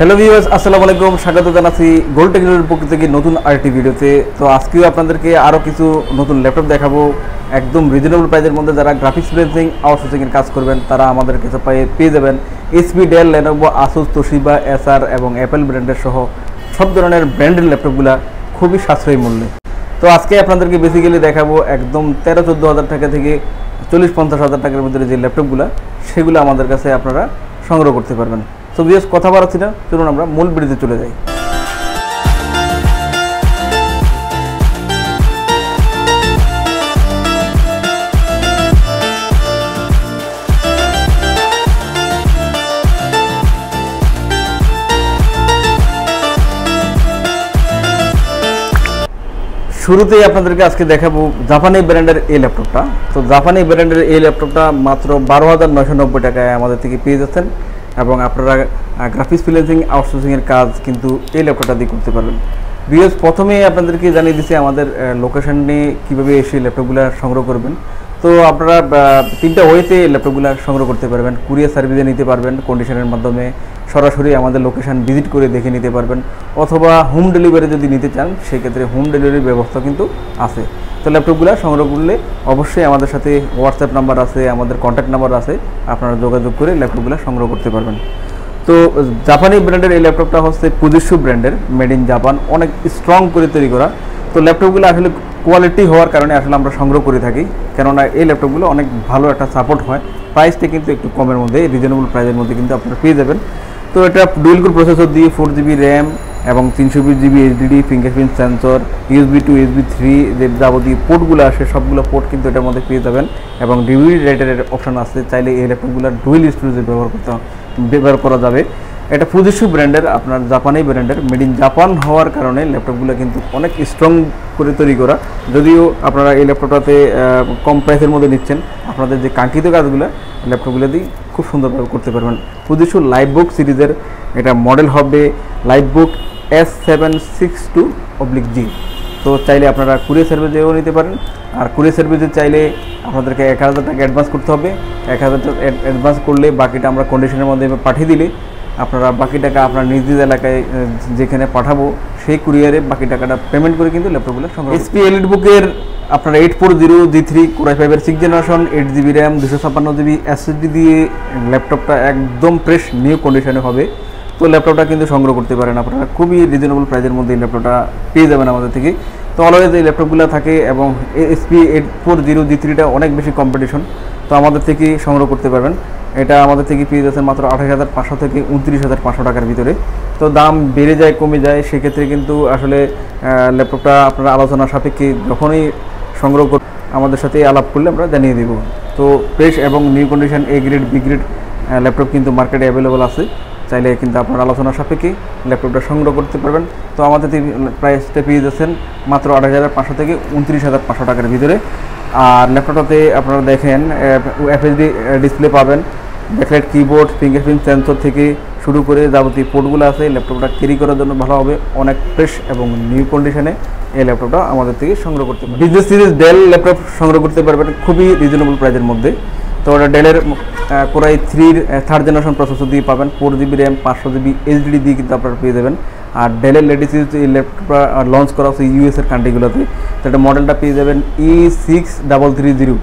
Hello viewers আসসালামু আলাইকুম। স্বাগত জানাচ্ছি গোল্ড টেকনোলজির পক্ষ থেকে নতুন আরেকটি ভিডিওতে। তো আজকেও আপনাদেরকে আরও কিছু নতুন ল্যাপটপ দেখাবো। একদম রিজনেবল প্রাইজের মধ্যে যারা গ্রাফিক্স ফ্রিলেন্সিং আউটসোর্সিংয়ের কাজ করবেন, তারা আমাদের কাছে পেয়ে পেয়ে যাবেন। HP Dell Lenovo Asus Toshiba Acer এবং অ্যাপেল ব্র্যান্ডের সহ সব ধরনের ব্র্যান্ডের ল্যাপটপগুলো খুবই সাশ্রয়ী মূল্যে। তো আজকে আপনাদেরকে বেসিক্যালি দেখাবো একদম তেরো, চোদ্দ হাজার টাকা থেকে চল্লিশ, পঞ্চাশ হাজার টাকার ভিতরে যে ল্যাপটপগুলো, সেগুলো আমাদের কাছে আপনারা সংগ্রহ করতে পারবেন। তো বিশেষ কথা বাড়াচ্ছি না চলুন আমরা মূল বিড়িতে চলে যাই। শুরুতেই আপনাদেরকে আজকে দেখাবো জাপানি ব্র্যান্ডের এই ল্যাপটপটা। তো, জাপানি ব্র্যান্ডের এই ল্যাপটপটা মাত্র বারো হাজার নয়শো নব্বই টাকায় আমাদের থেকে পেয়ে যাচ্ছেন। এবং আপনারা গ্রাফিক্স ফিলেন্সিং আউটসোর্সিংয়ের কাজ কিন্তু এই ল্যাপটপটা দিয়ে করতে পারবেন। বিএস প্রথমে আপনাদেরকে জানিয়ে দিচ্ছি আমাদের লোকেশন নিয়ে কীভাবে এসে ল্যাপটপগুলো সংগ্রহ করবেন। তো আপনারা তিনটা ওয়েতে ল্যাপটপগুলো সংগ্রহ করতে পারবেন, কুরিয়ার সার্ভিসে নিতে পারবেন কন্ডিশনের মাধ্যমে সরাসরি আমাদের লোকেশন ভিজিট করে দেখে নিতে পারবেন, অথবা হোম ডেলিভারি যদি নিতে চান, সেক্ষেত্রে হোম ডেলিভারির ব্যবস্থা কিন্তু আছে। তো ল্যাপটপগুলো সংগ্রহ করলে অবশ্যই আমাদের সাথে হোয়াটসঅ্যাপ নাম্বার আছে, আমাদের কন্ট্যাক্ট নাম্বার আছে, আপনারা যোগাযোগ করে ল্যাপটপগুলো সংগ্রহ করতে পারবেন। তো, জাপানি ব্র্যান্ডের এই ল্যাপটপটা হচ্ছে পুজিশু ব্র্যান্ডের মেড ইন জাপান অনেক স্ট্রং করে তৈরি করা। তো ল্যাপটপগুলো আসলে কোয়ালিটি হওয়ার কারণে আসলে আমরা সংগ্রহ করে থাকি। কেননা এই ল্যাপটপগুলো অনেক ভালো একটা সাপোর্ট হয়। প্রাইসটা কিন্তু একটু কমের মধ্যে রিজনেবল প্রাইসের মধ্যে কিন্তু আপনারা পেয়ে যাবেন। তো এটা ডুয়েল কোর প্রসেসর দিয়ে ফোর জিবি র্যাম এবং তিনশো বিশ GB HDD fingerprint sensor USB two USB three যে যাবতীয় পোর্টগুলো আসে, সবগুলো পোর্ট কিন্তু এটার মধ্যে পেয়ে যাবেন। এবং ডিভিডি রাইটারের অপশন আছে, চাইলে এই ল্যাপটপগুলো ডুয়েল স্টোরেজে ব্যবহার করতে ব্যবহার করা যাবে। এটা ফুজিসু ব্র্যান্ডের, আপনার জাপানি ব্র্যান্ডের মেড ইন জাপান হওয়ার কারণে ল্যাপটপগুলো কিন্তু অনেক স্ট্রং করে তৈরি করা। যদিও আপনারা এই ল্যাপটপটাতে কম প্রাইসের মধ্যে নিচ্ছেন, আপনাদের যে কাঙ্ক্ষিত কাজগুলো ল্যাপটপগুলো দিয়ে খুব সুন্দরভাবে করতে পারবেন। ফুজিসু লাইভ বুক সিরিজের এটা মডেল হবে Lifebook S seven six two oblique জি তো চাইলে আপনারা কুরিয়ার সার্ভিসেও নিতে পারেন, আর কুরিয়ার সার্ভিসে চাইলে আপনাদেরকে এক হাজার টাকা অ্যাডভান্স করতে হবে। এক হাজার টাকা অ্যাডভান্স করলে বাকিটা আমরা কন্ডিশনের মধ্যে পাঠিয়ে দিলে আপনারা বাকি টাকা আপনার নিজ নিজ এলাকায় যেখানে পাঠাবো, সেই কুরিয়ারে বাকি টাকাটা পেমেন্ট করে কিন্তু ল্যাপটপগুলো সংগ্রহ এসপি এলিট বুকের আপনার eight four zero G three core i ফাইভের six generation eight GB RAM দুশো ছাপ্পান্ন জিবি এসএসডি দিয়ে ল্যাপটপটা একদম ফ্রেশ নিউ কন্ডিশনে হবে। তো ল্যাপটপটা কিন্তু সংগ্রহ করতে পারেন আপনারা। খুবই রিজনেবল প্রাইসের মধ্যে এই ল্যাপটপটা পেয়ে যাবেন আমাদের থেকে। তো অলওয়েজ এই ল্যাপটপগুলো থাকে এবং HP eight four zero G থ্রিটা অনেক বেশি কম্পিটিশন তো আমাদের থেকে সংগ্রহ করতে পারবেন। এটা আমাদের থেকে পেয়ে যাচ্ছেন মাত্র আঠাশ হাজার পাঁচশো থেকে উনত্রিশ হাজার পাঁচশো টাকার ভিতরে। তো দাম বেড়ে যায়, কমে যায়, সেক্ষেত্রে কিন্তু আসলে ল্যাপটপটা আপনারা আলোচনা সাপেক্ষে যখনই সংগ্রহ কর আমাদের সাথে আলাপ করলে আমরা জানিয়ে দেব। তো ফ্রেশ এবং new condition A grade B grade laptop কিন্তু মার্কেটে অ্যাভেলেবল আছে। চাইলে কিন্তু আপনার আলোচনা সাপেক্ষে ল্যাপটপটা সংগ্রহ করতে পারবেন। তো আমাদের প্রাইসটা পেয়ে যাচ্ছেন মাত্র আঠাশ হাজার পাঁচশো থেকে উনত্রিশ হাজার পাঁচশো টাকার ভিতরে। আর ল্যাপটপটাতে আপনারা দেখেন এফএসডি ডিসপ্লে পাবেন। ব্যাকলাইট কিবোর্ড ফিঙ্গারপ্রিন্ট সেন্সর থেকে শুরু করে যাবতীয় পোর্টগুলো আছে ল্যাপটপটা ক্যারি করার জন্য ভালো হবে, অনেক ফ্রেশ এবং নিউ কন্ডিশনে এই ল্যাপটপটা আমাদের থেকে সংগ্রহ করতে পারবেন। বিজনেস সিরিজ ডেল ল্যাপটপ সংগ্রহ করতে পারবেন, খুবই রিজনেবল প্রাইসের মধ্যে। তো ওটা ডেলের কোরাই থ্রির থার্ড জেনারেশন প্রসেসর দিয়ে পাবেন ফোর জিবি র্যাম পাঁচশো জিবি এইচডি দিয়ে কিন্তু আপনারা পেয়ে যাবেন। আর ডেলের লেটেস্ট এই ল্যাপটপটা লঞ্চ করা হচ্ছে ইউএসের কান্ট্রিগুলোতে তো এটা মডেলটা পেয়ে যাবেন E six double three zero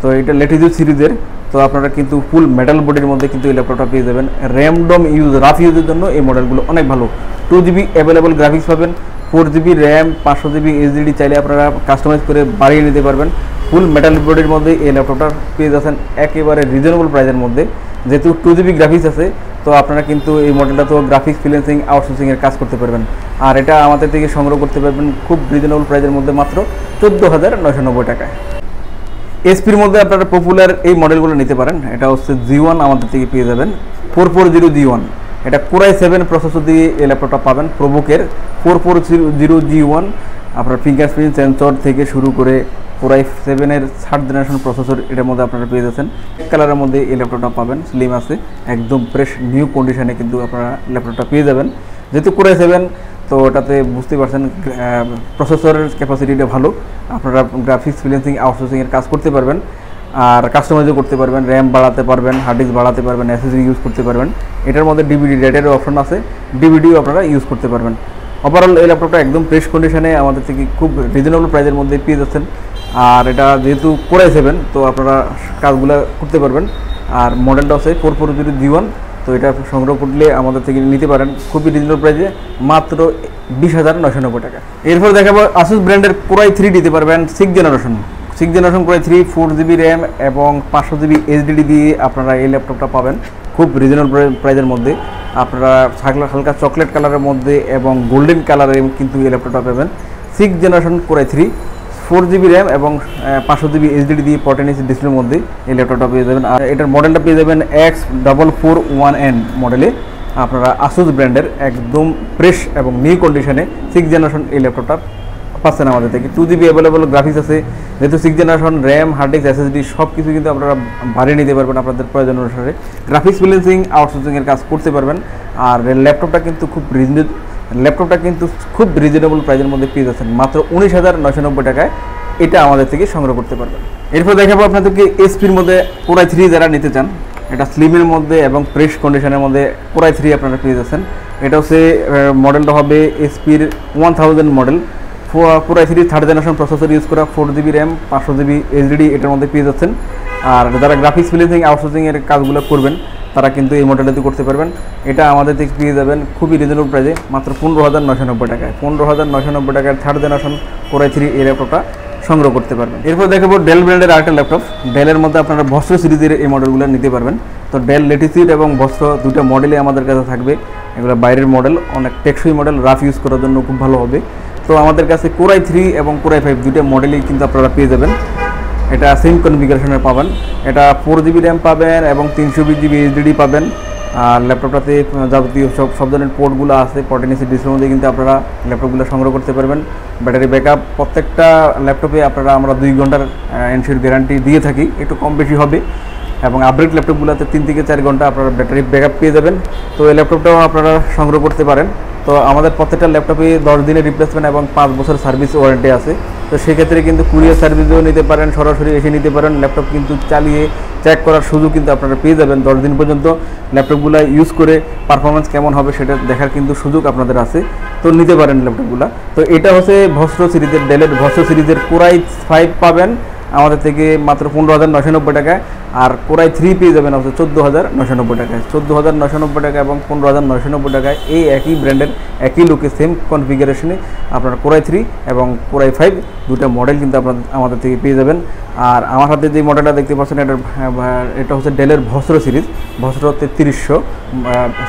তো এটা লেটিজু সিরিজের তো আপনারা কিন্তু ফুল মেটাল বডির মধ্যে কিন্তু এই ল্যাপটপটা পেয়ে যাবেন। র্যামডম ইউজ রাফ ইউজের জন্য এই মডেলগুলো অনেক ভালো। টু জিবি অ্যাভেলেবল গ্রাফিক্স পাবেন ফোর জিবি র্যাম পাঁচশো জিবি এইচডিডি চাইলে আপনারা কাস্টমাইজ করে বাড়িয়ে নিতে পারবেন। ফুল মেটাল বডির মধ্যে এই ল্যাপটপটা পেয়ে যাচ্ছেন একেবারে রিজনেবল প্রাইসের মধ্যে। যেহেতু টু জিবি গ্রাফিক্স আছে, তো আপনারা কিন্তু এই মডেলটা তো গ্রাফিক্স ফ্রিল্যান্সিং আউটসোর্সিংয়ের কাজ করতে পারবেন। আর এটা আমাদের থেকে সংগ্রহ করতে পারবেন খুব রিজনেবল প্রাইসের মধ্যে মাত্র চোদ্দ হাজার নয়শো নব্বই টাকায়। এসপির মধ্যে আপনারা পপুলার এই মডেলগুলো নিতে পারেন। এটা হচ্ছে জি ওয়ান আমাদের থেকে পেয়ে যাবেন। Four four zero G one এটা কোরাই সেভেন প্রসেসর দিয়ে এই ল্যাপটপটা পাবেন প্রবুকের four four zero G one আপনার ফিঙ্গারপ্রিন্ট সেন্সর থেকে শুরু করে কোরাই সেভেনের থার্ড জেনারেশন প্রসেসর এটার মধ্যে আপনারা পেয়ে যাচ্ছেন। কালারের মধ্যে এই ল্যাপটপটা পাবেন স্লিম আছে, একদম ফ্রেশ নিউ কন্ডিশনে কিন্তু আপনারা ল্যাপটপটা পেয়ে যাবেন। যেহেতু কোরাই সেভেন তো ওটাতে বুঝতে পারছেন প্রসেসরের ক্যাপাসিটিটা ভালো। আপনারা গ্রাফিক্স ফ্রিল্যান্সিং আউটসোর্সিংয়ের কাজ করতে পারবেন। আর কাস্টমাইজও করতে পারবেন র্যাম বাড়াতে পারবেন হার্ড ডিস্ক বাড়াতে পারবেন এসএসডি ইউজ করতে পারবেন। এটার মধ্যে ডিভিডি ডেটের অপশন আছে। ডিভিডিও আপনারা ইউজ করতে পারবেন। ওভারঅল এই ল্যাপটপটা একদম ফ্রেশ কন্ডিশনে আমাদের থেকে খুব রিজনেবল প্রাইসের মধ্যে পেয়ে যাচ্ছেন। আর এটা যেহেতু করে সেভেন তো আপনারা কাজগুলো করতে পারবেন। আর মডেলটা হচ্ছে four four zero G one তো এটা সংগ্রহ করলে আমাদের থেকে নিতে পারেন খুবই রিজনেবল প্রাইসে মাত্র বিশ হাজার নশো নব্বই টাকা। এরপর দেখাবো আসুস ব্র্যান্ডের কোরাই থ্রি দিতে পারবেন six generation six generation core i three four GB RAM এবং পাঁচশো জিবি এইচডিডি দিয়ে আপনারা এই ল্যাপটপটা পাবেন খুব রিজনেবল প্রাইসের মধ্যে। আপনারা হালকা হালকা চকলেট কালারের মধ্যে এবং গোল্ডেন কালারে কিন্তু এই ল্যাপটপটা পাবেন। Six generation core i three four GB RAM এবং পাঁচশো জিবি এইচডিডি দিয়ে পটেন ইঞ্চি ডিসপ্লের মধ্যে এই ল্যাপটপটা পেয়ে যাবেন। আর এটার মডেলটা পেয়ে যাবেন X double four one N মডেলে আপনারা আসুস ব্র্যান্ডের একদম ফ্রেশ এবং নিউ কন্ডিশনে সিক্স জেনারেশন এই ল্যাপটপটা পাচ্ছেন আমাদের থেকে। টু জিবি অ্যাভেলেবল গ্রাফিক্স আছে। যেহেতু six generation RAM hard disk SSD সব কিছু কিন্তু আপনারা বাড়িয়ে নিতে পারবেন আপনাদের প্রয়োজন অনুসারে। গ্রাফিক্স ফিলেন্সিং আউটসোর্সিংয়ের কাজ করতে পারবেন। আর ল্যাপটপটা কিন্তু খুব রিজনেবল ল্যাপটপটা কিন্তু খুব রিজনেবল প্রাইসের মধ্যে পেয়ে যাচ্ছেন। মাত্র উনিশ হাজার নশো নব্বই টাকায় এটা আমাদের থেকে সংগ্রহ করতে পারবেন। এরপর দেখাবো আপনাদেরকে এসপির মধ্যে কোরাই থ্রি যারা নিতে চান, এটা স্লিমের মধ্যে এবং ফ্রেশ কন্ডিশনের মধ্যে কোরাই থ্রি আপনারা পেয়ে যাচ্ছেন। এটা হচ্ছে মডেলটা হবে এসপির one thousand model core i three third generation processor use করা ফোর জিবি র্যাম পাঁচশো জিবি এইচডিডি এটার মধ্যে পেয়ে যাচ্ছেন। আর যারা গ্রাফিক্স ফিলিংসিং আউটসোর্সিংয়ের কাজগুলো করবেন তারা কিন্তু এই মডেলটাতে করতে পারবেন। এটা আমাদের থেকে পেয়ে যাবেন খুবই রিজনেবল প্রাইসে মাত্র পনেরো হাজার নশো নব্বই টাকায়। পনেরো হাজার নশো নব্বই টাকায় থার্ড জেনারেশন কোরাই থ্রি এই ল্যাপটপটা সংগ্রহ করতে পারবেন। এরপর দেখাবো ডেল ব্র্যান্ডের আরেকটা ল্যাপটপ ডেলের মধ্যে আপনারা বস্ত্র সিরিজের এই মডেলগুলো নিতে পারবেন। তো ডেল লেটিসিড এবং বস্ত্র দুটো মডেলই আমাদের কাছে থাকবে। এগুলো বাইরের মডেল অনেক টেকসই মডেল রাফ ইউজ করার জন্য খুব ভালো হবে। তো আমাদের কাছে কোরাই থ্রি এবং কোরাই ফাইভ দুটো মডেলই কিন্তু আপনারা পেয়ে যাবেন। এটা সেম কনফিগারেশনের পাবেন। এটা ফোর জিবি র্যাম পাবেন এবং তিনশো বিশ জিবি এইচডিডি পাবেন। আর ল্যাপটপটাতে যাবতীয় সব সব ধরনের পোর্টগুলো আছে। পোর্টের নিচে ডিসপ্লের মধ্যে কিন্তু আপনারা ল্যাপটপগুলো সংগ্রহ করতে পারবেন। ব্যাটারি ব্যাকআপ প্রত্যেকটা ল্যাপটপে আপনারা আমরা দুই ঘণ্টার এনশিওর গ্যারান্টি দিয়ে থাকি। একটু কম বেশি হবে। এবং আপডেট ল্যাপটপগুলোতে তিন থেকে চার ঘণ্টা আপনারা ব্যাটারি ব্যাকআপ পেয়ে যাবেন। তো এই ল্যাপটপটাও আপনারা সংগ্রহ করতে পারেন। তো আমাদের প্রত্যেকটা ল্যাপটপে দশ দিনের রিপ্লেসমেন্ট এবং পাঁচ বছর সার্ভিস ওয়ারেন্টি আছে। তো সেক্ষেত্রে কিন্তু কুরিয়ার সার্ভিসও নিতে পারেন, সরাসরি এসে নিতে পারেন। ল্যাপটপ কিন্তু চালিয়ে চেক করার সুযোগ কিন্তু আপনারা পেয়ে যাবেন দশ দিন পর্যন্ত। ল্যাপটপগুলো ইউজ করে পারফরমেন্স কেমন হবে সেটা দেখার কিন্তু সুযোগ আপনাদের আছে। তো নিতে পারেন ল্যাপটপগুলো। তো এটা হচ্ছে ভস্ত্র সিরিজের ডেলের ভস্ত্র সিরিজের কোরাই ফাইভ পাবেন। আমাদের থেকে মাত্র পনেরো হাজার নশো টাকায়। আর কোরাই থ্রি পেয়ে যাবেন অবশ্য চোদ্দ হাজার নশো নব্বই টাকায়। চোদ্দ হাজার নশো নব্বই টাকা এবং পনেরো হাজার নশো নব্বই টাকায় এই একই ব্র্যান্ডের একই লুকে সেম কনফিগারেশনে আপনার কোরাই থ্রি এবং কোরাই ফাইভ দুটা মডেল কিন্তু আপনার আমাদের থেকে পেয়ে যাবেন। আর আমার হাতে যে মডেলটা দেখতে পাচ্ছেন এটা এটা হচ্ছে ডেলের ভস্র সিরিজ ভস্ত্র তেত্রিশশো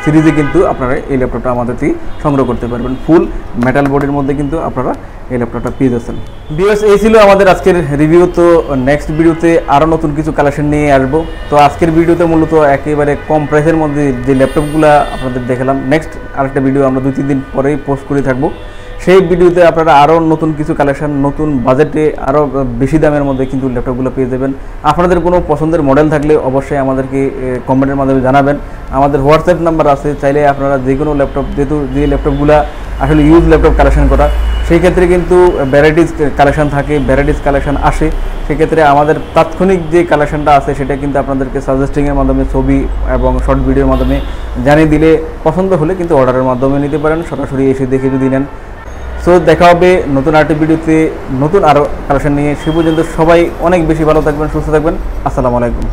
সিরিজে কিন্তু আপনারা এই ল্যাপটপটা আমাদের সংগ্রহ করতে পারবেন। ফুল মেটাল বডির মধ্যে কিন্তু আপনারা এই ল্যাপটপটা পেয়ে যাচ্ছেন। বিএস এই ছিল আমাদের আজকের রিভিউ তো নেক্সট ভিডিওতে আরও নতুন কিছু কালেকশন নিয়ে আসব। তো আজকের ভিডিওতে মূলত একেবারে কম প্রাইসের মধ্যে যে ল্যাপটপগুলো আপনাদের দেখালাম। নেক্সট আরেকটা ভিডিও আমরা দুই তিন দিন পরেই পোস্ট করে থাকব। সেই ভিডিওতে আপনারা আরও নতুন কিছু কালেকশন নতুন বাজেটে আরও বেশি দামের মধ্যে কিন্তু ল্যাপটপগুলো পেয়ে যাবেন। আপনাদের কোনো পছন্দের মডেল থাকলে অবশ্যই আমাদেরকে কমেন্টের মাধ্যমে জানাবেন। আমাদের হোয়াটসঅ্যাপ নাম্বার আছে, চাইলে আপনারা যে কোনো ল্যাপটপ যেহেতু যে ল্যাপটপগুলো আসলে ইউজ ল্যাপটপ কালেকশন করা, সেই ক্ষেত্রে কিন্তু ভ্যারাইটিস কালেকশন থাকে ভ্যারাইটিস কালেকশন আসে। সেক্ষেত্রে আমাদের তাৎক্ষণিক যে কালেকশনটা আছে, সেটা কিন্তু আপনাদেরকে সাজেস্টিংয়ের মাধ্যমে, ছবি এবং শর্ট ভিডিওর মাধ্যমে জানিয়ে দিলে পছন্দ হলে কিন্তু অর্ডারের মাধ্যমে নিতে পারেন। সরাসরি এসে দেখে যদি নেন সো দেখা হবে নতুন আরেকটি ভিডিওতে, নতুন আরও কালেকশন নিয়ে। সে পর্যন্ত সবাই অনেক বেশি ভালো থাকবেন, সুস্থ থাকবেন। আসসালামু আলাইকুম।